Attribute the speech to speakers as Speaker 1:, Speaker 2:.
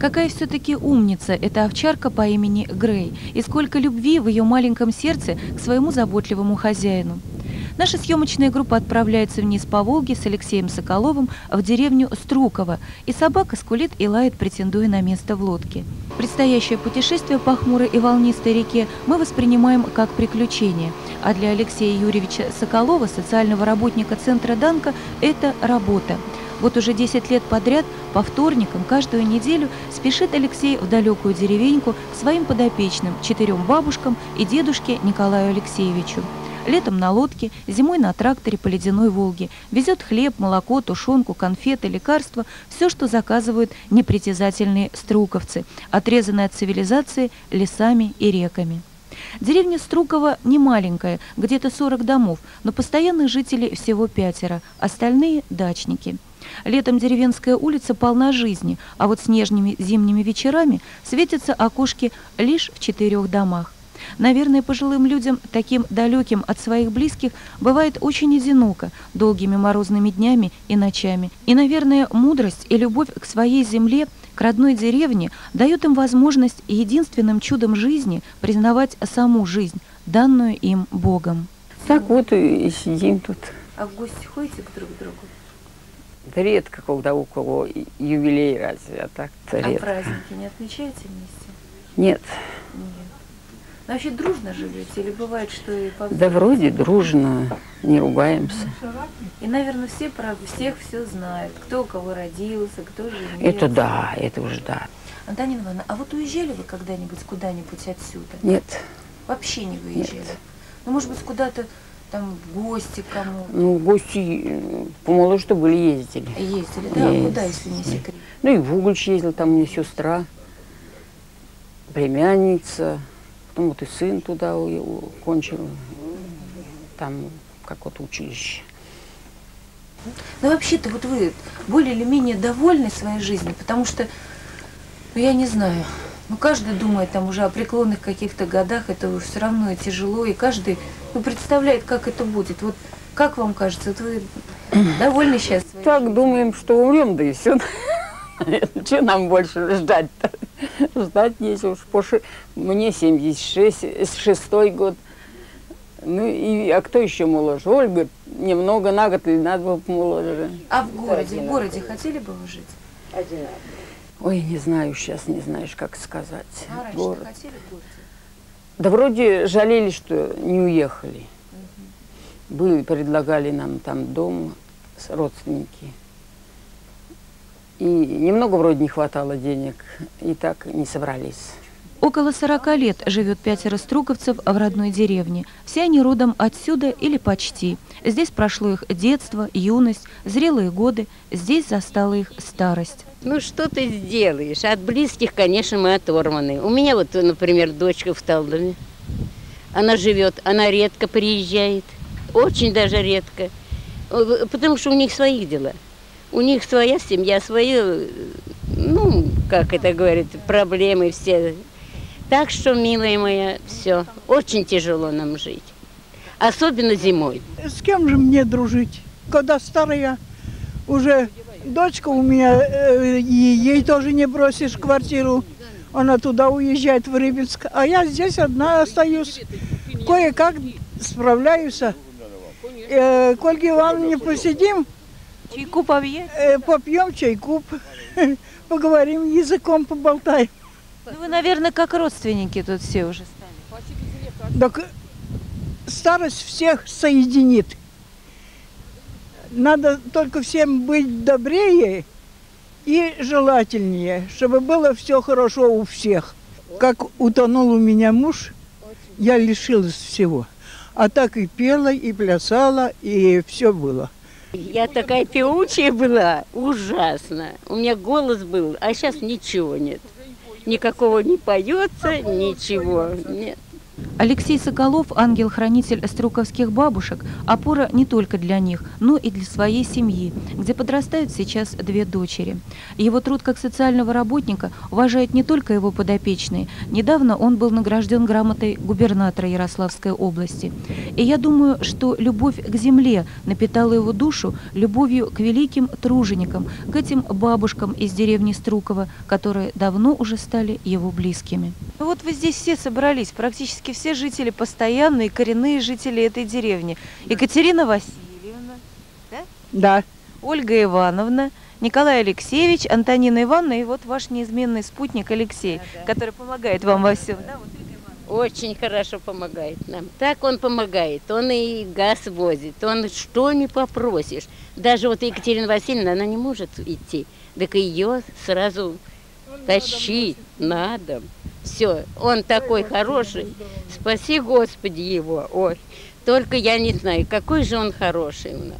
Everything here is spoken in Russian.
Speaker 1: Какая все-таки умница эта овчарка по имени Грей, и сколько любви в ее маленьком сердце к своему заботливому хозяину. Наша съемочная группа отправляется вниз по Волге с Алексеем Соколовым в деревню Струково, и собака скулит и лает, претендуя на место в лодке. Предстоящее путешествие по хмурой и волнистой реке мы воспринимаем как приключение, а для Алексея Юрьевича Соколова, социального работника центра Данка, это работа. Вот уже 10 лет подряд, по вторникам, каждую неделю спешит Алексей в далекую деревеньку к своим подопечным, четырем бабушкам и дедушке Николаю Алексеевичу. Летом на лодке, зимой на тракторе по ледяной Волге. Везет хлеб, молоко, тушенку, конфеты, лекарства, все, что заказывают непритязательные струковцы, отрезанные от цивилизации лесами и реками. Деревня Струково не маленькая, где-то 40 домов, но постоянных жителей всего пятеро, остальные – дачники. Летом деревенская улица полна жизни, а вот снежными зимними вечерами светятся окошки лишь в четырех домах. Наверное, пожилым людям, таким далеким от своих близких, бывает очень одиноко долгими морозными днями и ночами. И, наверное, мудрость и любовь к своей земле, к родной деревне дают им возможность единственным чудом жизни признавать саму жизнь, данную им Богом.
Speaker 2: Так вот и сидим тут.
Speaker 1: А в гости ходите к друг другу?
Speaker 2: Да редко, когда у кого юбилей разве, а так-то
Speaker 1: А
Speaker 2: редко.
Speaker 1: праздники не отмечаете вместе?
Speaker 2: Нет.
Speaker 1: Нет. Ну, вообще дружно живете или бывает, что и по
Speaker 2: Да вроде дружно, не ругаемся.
Speaker 1: И, наверное, все про всех все знают. Кто у кого родился, кто женился.
Speaker 2: Это да, это уже да.
Speaker 1: Антонина Ивановна, а вот уезжали вы когда-нибудь куда-нибудь отсюда?
Speaker 2: Нет.
Speaker 1: Вообще не выезжали? Ну, может быть, куда-то там в гости кому
Speaker 2: Ну, гости, э, по что были, ездили.
Speaker 1: ездили, да?
Speaker 2: Есть.
Speaker 1: Куда, если не секрет?
Speaker 2: Ну и в Углич ездил, там у меня сестра, племянница. Потом вот и сын туда кончил, там какое-то училище.
Speaker 1: Ну, вообще-то, вот вы более или менее довольны своей жизнью, потому что, ну, я не знаю, ну, каждый думает там уже о преклонных каких-то годах, это все равно тяжело, и каждый ну, представляет, как это будет. Вот как вам кажется, вот вы довольны сейчас своей
Speaker 2: Так думаем, что умрем, да и все. Что нам больше ждать-то? Ждать ши- Мне 76, с шестой год. Ну и, а кто еще моложе? Ольга немного на год, и надо было моложе.
Speaker 1: А в городе, в городе хотели бы вы жить?
Speaker 2: Ой, не знаю, сейчас не знаешь, как сказать.
Speaker 1: А раньше
Speaker 2: Город.
Speaker 1: хотели в городе?
Speaker 2: Да вроде жалели, что не уехали. Были, предлагали нам там дом, с- родственники. И немного вроде не хватало денег, и так не собрались.
Speaker 1: Около 40 лет живет пятеро струковцев в родной деревне. Все они родом отсюда или почти. Здесь прошло их детство, юность, зрелые годы. Здесь застала их старость.
Speaker 3: Ну что ты сделаешь? От близких, конечно, мы оторваны. У меня вот, например, дочка в Талдоме. Она живет, она редко приезжает. Очень даже редко. Потому что у них своих дела. У них своя семья, свои, э, ну, как это говорят, проблемы все. Так что, милая моя, все. Очень тяжело нам жить. Особенно зимой.
Speaker 4: С кем же мне дружить? Когда старая уже дочка у меня, э, и ей тоже не бросишь квартиру. Она туда уезжает, в Рыбинск. А я здесь одна остаюсь. Кое-как справляюсь. Э, к Ольге Ивановне посидим,
Speaker 1: Чайку побьете?
Speaker 4: э, попьем чайку, поговорим, языком поболтаем.
Speaker 1: Ну, вы, наверное, как родственники тут все уже стали.
Speaker 4: Так старость всех соединит. Надо только всем быть добрее и желательнее, чтобы было все хорошо у всех. Как утонул у меня муж, я лишилась всего. А так и пела, и плясала, и все было.
Speaker 3: Я такая певучая была, ужасно. У меня голос был, а сейчас ничего нет. Никакого не поется, ничего. Нет.
Speaker 1: Алексей Соколов – ангел-хранитель стрелковских бабушек, опора не только для них, но и для своей семьи, где подрастают сейчас две дочери. Его труд как социального работника уважают не только его подопечные. Недавно он был награжден грамотой губернатора Ярославской области. И я думаю, что любовь к земле напитала его душу любовью к великим труженикам, к этим бабушкам из деревни Струкова, которые давно уже стали его близкими. Ну вот вы здесь все собрались, практически все жители постоянные, коренные жители этой деревни. Екатерина Васильевна,
Speaker 4: Да.
Speaker 1: Ольга Ивановна, Николай Алексеевич, Антонина Ивановна и вот ваш неизменный спутник Алексей, который помогает вам во всем. Да, вот.
Speaker 3: Очень хорошо помогает нам. Так он помогает. Он и газ возит. Он что не попросишь. Даже вот Екатерина Васильевна, она не может идти. Так ее сразу тащить надо. Все, он такой хороший. Спаси Господи его. Ой, только я не знаю, какой же он хороший у нас.